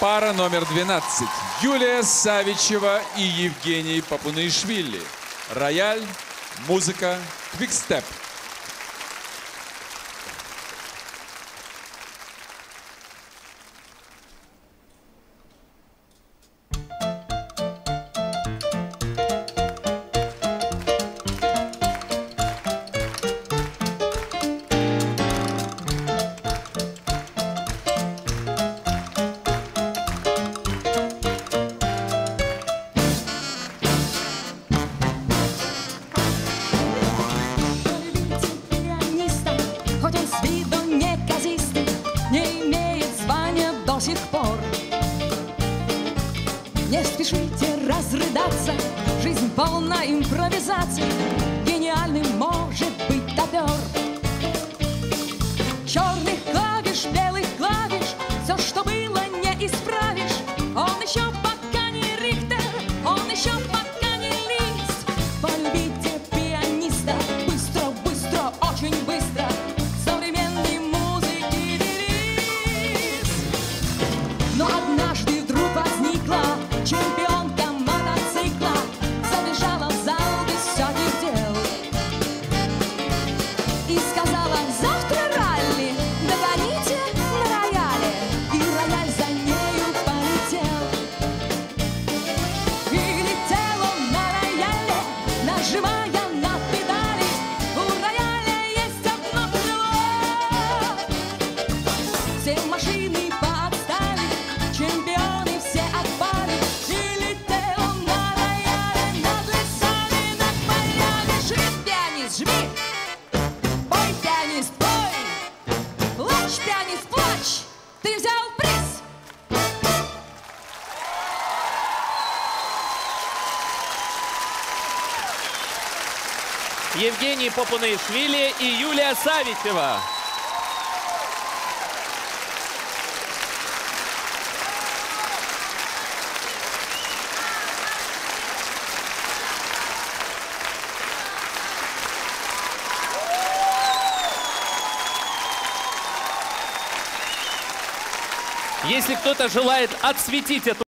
Пара номер 12. Юлия Савичева и Евгений Папунишвили. Рояль, музыка, квикстеп. Не спешите разрыдаться, жизнь полна импровизаций, гениальным может быть топер. Черных клавиш, белых клавиш, все, что было, не исправишь. Он еще пока не Рихтер, он еще пока не Лист. Полюбите пианиста, быстро, быстро, очень быстро. И сказала Ты взял приз! Евгений Попунаишвили и Юлия Савичева. Если кто-то желает отсветить эту